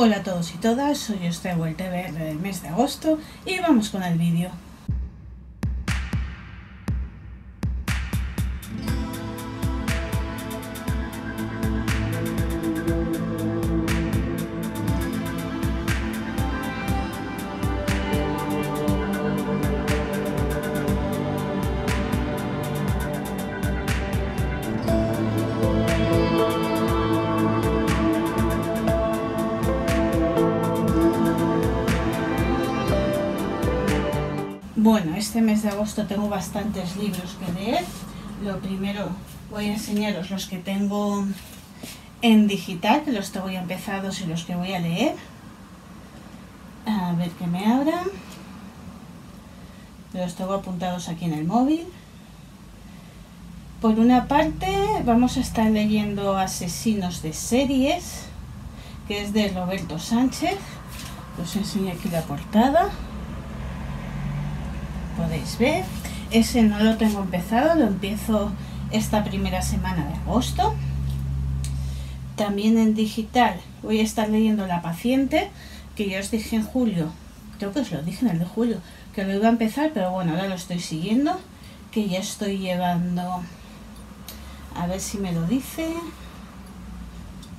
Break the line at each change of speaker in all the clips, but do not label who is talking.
Hola a todos y todas, soy Esther TV del mes de agosto y vamos con el vídeo. Bueno, este mes de agosto tengo bastantes libros que leer. Lo primero voy a enseñaros los que tengo en digital, los tengo ya empezados y los que voy a leer. A ver que me abran. Los tengo apuntados aquí en el móvil. Por una parte vamos a estar leyendo Asesinos de Series, que es de Roberto Sánchez. Os enseño aquí la portada podéis ver. Ese no lo tengo empezado, lo empiezo esta primera semana de agosto. También en digital voy a estar leyendo La Paciente, que ya os dije en julio, creo que os lo dije en el de julio, que lo iba a empezar, pero bueno, ahora lo estoy siguiendo, que ya estoy llevando, a ver si me lo dice,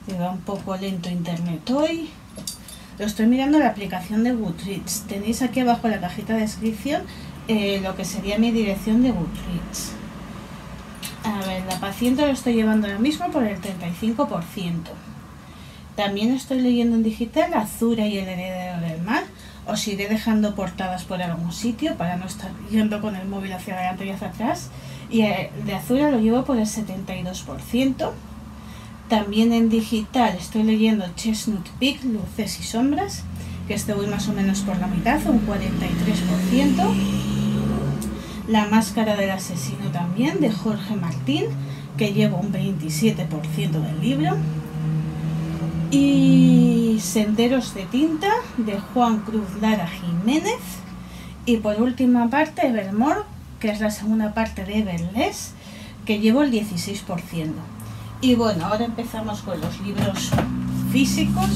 que va un poco lento internet hoy. Lo estoy mirando en la aplicación de Goodreads. Tenéis aquí abajo en la cajita de descripción eh, lo que sería mi dirección de Goodreads. A ver, la paciente lo estoy llevando ahora mismo por el 35%. También estoy leyendo en digital Azura y el heredero del mar. Os iré dejando portadas por algún sitio para no estar yendo con el móvil hacia adelante y hacia atrás. Y eh, de Azura lo llevo por el 72%. También en digital estoy leyendo Chestnut Peak, Luces y Sombras, que este voy más o menos por la mitad, un 43%. La máscara del asesino también, de Jorge Martín, que lleva un 27% del libro. Y Senderos de tinta, de Juan Cruz Lara Jiménez. Y por última parte, Evermore, que es la segunda parte de Everless, que llevo el 16%. Y bueno, ahora empezamos con los libros físicos.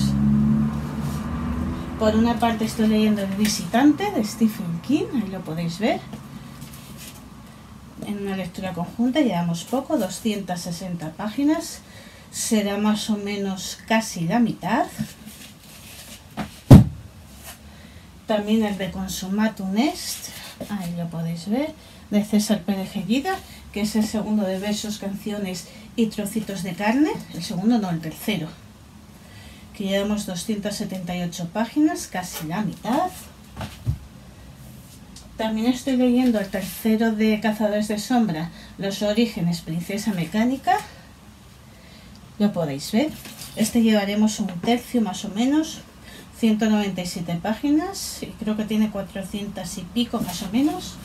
Por una parte estoy leyendo El visitante de Stephen King, ahí lo podéis ver en una lectura conjunta, llevamos poco, 260 páginas, será más o menos casi la mitad. También el de Consumatum Est, ahí lo podéis ver, de César Pérez Gellida, que es el segundo de versos, canciones y trocitos de carne, el segundo no, el tercero, que llevamos 278 páginas, casi la mitad. También estoy leyendo el tercero de Cazadores de Sombra, Los Orígenes, Princesa Mecánica. Lo podéis ver. Este llevaremos un tercio más o menos, 197 páginas, y creo que tiene 400 y pico más o menos.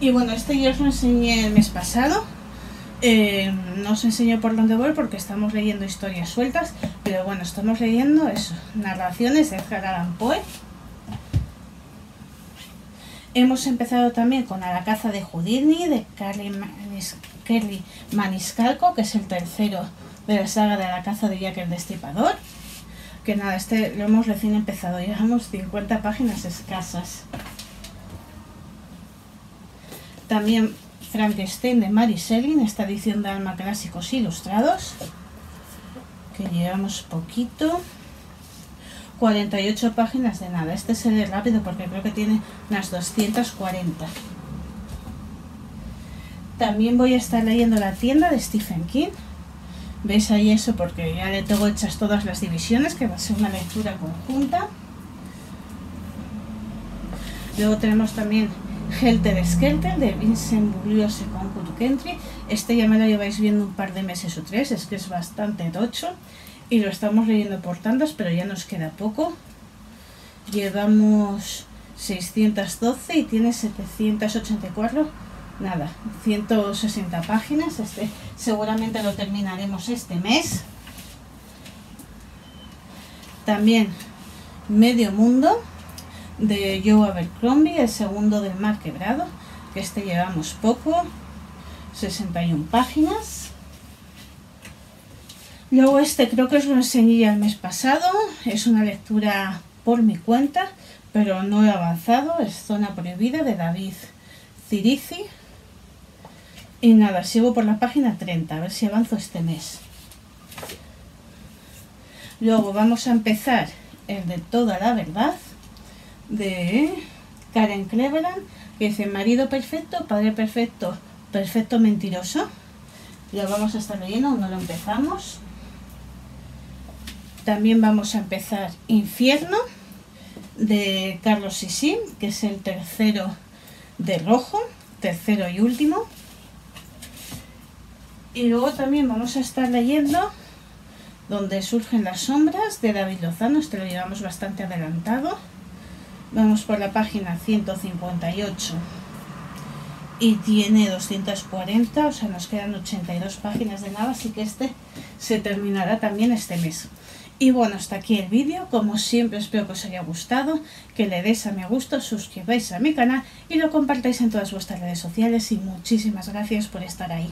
Y bueno, este yo os lo enseñé el mes pasado. Eh, no os enseño por dónde voy porque estamos leyendo historias sueltas, pero bueno, estamos leyendo eso, narraciones de Edgar Allan Poe Hemos empezado también con A la caza de Houdini de Kelly Maniscalco, que es el tercero de la saga de la caza de Jack el Destripador. Que nada, este lo hemos recién empezado, llevamos 50 páginas escasas. También Frankenstein de Mary Shelley, esta edición de Alma Clásicos Ilustrados, que llevamos poquito. 48 páginas de nada. Este se lee rápido porque creo que tiene unas 240. También voy a estar leyendo La tienda de Stephen King. ¿Veis ahí eso? Porque ya le tengo hechas todas las divisiones, que va a ser una lectura conjunta. Luego tenemos también Helter Skelter de Vincent Bugliose con Kutukentry. Este ya me lo lleváis viendo un par de meses o tres, es que es bastante tocho y lo estamos leyendo por tandas, pero ya nos queda poco. Llevamos 612 y tiene 784, nada, 160 páginas. Este seguramente lo terminaremos este mes. También Medio Mundo de Joe Abercrombie, el segundo del Mar Quebrado, que este llevamos poco, 61 páginas. Luego este creo que os lo enseñé el mes pasado, es una lectura por mi cuenta, pero no he avanzado, es Zona Prohibida de David Cirici. Y nada, sigo por la página 30, a ver si avanzo este mes. Luego vamos a empezar el de Toda la Verdad, de Karen Cleveland, que dice Marido Perfecto, Padre Perfecto, Perfecto Mentiroso. Lo vamos a estar leyendo, no lo empezamos. También vamos a empezar Infierno de Carlos Sisim, que es el tercero de rojo, tercero y último. Y luego también vamos a estar leyendo Donde surgen las sombras de David Lozano, este lo llevamos bastante adelantado. Vamos por la página 158 y tiene 240, o sea, nos quedan 82 páginas de nada, así que este se terminará también este mes. Y bueno, hasta aquí el vídeo. Como siempre espero que os haya gustado, que le deis a me gusta, suscribáis a mi canal y lo compartáis en todas vuestras redes sociales y muchísimas gracias por estar ahí.